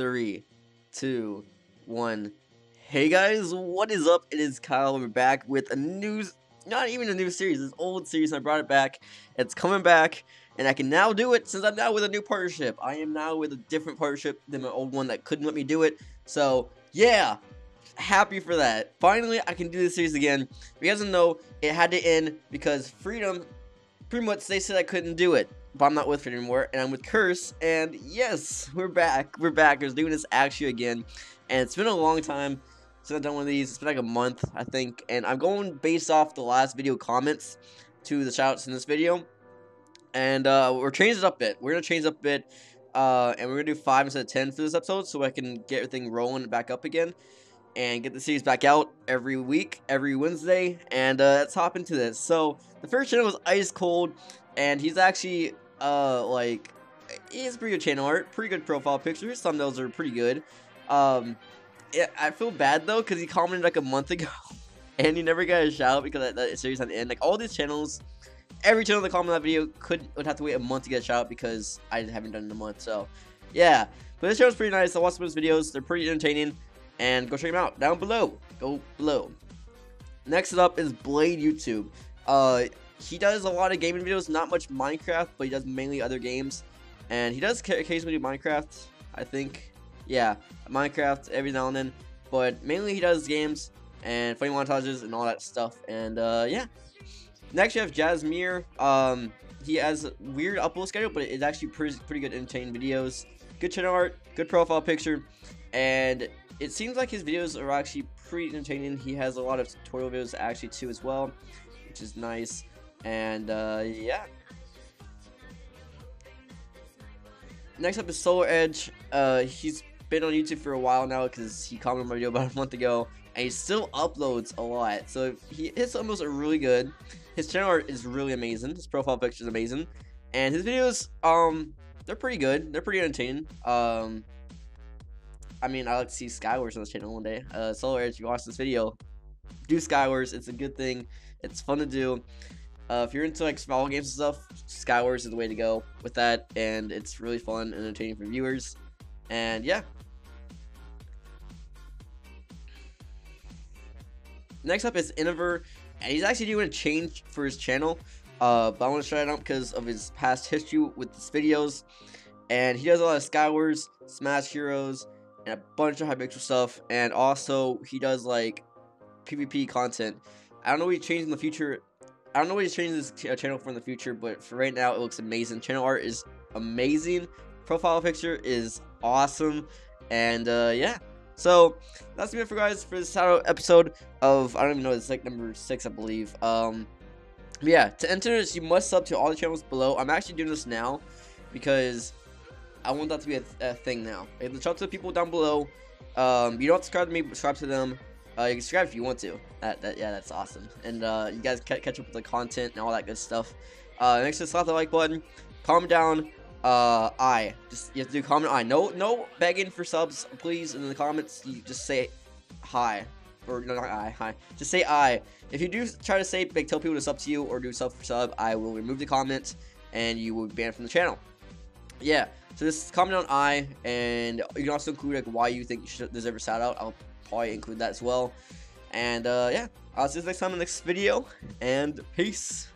three, two, one. Hey guys, what is up? It is Kyle. We're back with a new, not even a new series, this old series. I brought it back. It's coming back, and I can now do it since I'm now with a new partnership. I am now with a different partnership than my old one that couldn't let me do it. So, yeah, happy for that. Finally, I can do this series again. If you guys don't know, it had to end because Freedom, pretty much, they said I couldn't do it but I'm not with Freedom anymore, and I'm with Curse, and yes, we're back. We're back. We're doing this actually again, and it's been a long time since I've done one of these. It's been like a month, I think, and I'm going based off the last video comments to the shoutouts in this video, and uh, we're changing it up a bit. We're gonna change it up a bit, uh, and we're gonna do five instead of ten for this episode, so I can get everything rolling back up again. And get the series back out every week, every Wednesday, and uh, let's hop into this. So, the first channel was Ice Cold, and he's actually uh like he's pretty good channel art, pretty good profile picture. His thumbnails are pretty good. Um, yeah, I feel bad though because he commented like a month ago, and he never got a shout out because that, that series had to end. Like all these channels, every channel that commented that video could would have to wait a month to get a shout out because I haven't done it in a month. So yeah, but this channel's pretty nice. I watch some of his videos; they're pretty entertaining, and go check him out down below. Go below. Next up is Blade YouTube. Uh, he does a lot of gaming videos, not much Minecraft, but he does mainly other games. And he does occasionally do Minecraft, I think. Yeah, Minecraft every now and then. But mainly he does games and funny montages and all that stuff. And uh, yeah. Next you have Jasmir. Um, he has a weird upload schedule, but it's actually pretty, pretty good entertaining videos. Good channel art, good profile picture, and it seems like his videos are actually pretty entertaining. He has a lot of tutorial videos actually too as well, which is nice. And uh, yeah. Next up is Solar Edge. Uh, he's been on YouTube for a while now because he commented on my video about a month ago, and he still uploads a lot. So he his thumbnails are really good. His channel art is really amazing. His profile picture is amazing, and his videos um they're pretty good. They're pretty entertaining. Um, I mean I like to see Skywars on this channel one day. Uh, Solar Edge, if you watch this video, do Skywars. It's a good thing. It's fun to do. Uh, if you're into like small games and stuff, Skywars is the way to go with that, and it's really fun and entertaining for viewers. And yeah. Next up is Innover, and he's actually doing a change for his channel. Uh, but I want to shout out because of his past history with his videos. And he does a lot of Skywars, Smash Heroes, and a bunch of Hypixel stuff. And also, he does like PvP content. I don't know what he changed in the future I don't know what he's changing his ch channel for in the future, but for right now, it looks amazing. Channel art is amazing. Profile picture is awesome. And uh, yeah. So that's gonna it for guys for this episode of I don't even know it's like number six I believe. Um, yeah, to enter this you must sub to all the channels below. I'm actually doing this now because I want that to be a, a thing now. The shout to the people down below. Um, you don't have to subscribe to me, subscribe to them. Uh, you can subscribe if you want to. That, that yeah, that's awesome. And uh, you guys catch up with the content and all that good stuff. Uh, next to slap the like button, comment down. Uh, I just you have to do comment I. No, no begging for subs, please. In the comments, you just say hi or no, not I. Hi, just say I. If you do try to say like tell people to sub to you or do sub for sub, I will remove the comments and you will be banned from the channel. Yeah. So just comment on I, and you can also include like why you think you should deserve a shout out. I'll probably include that as well. And uh, yeah, I'll see you next time in the next video, and peace.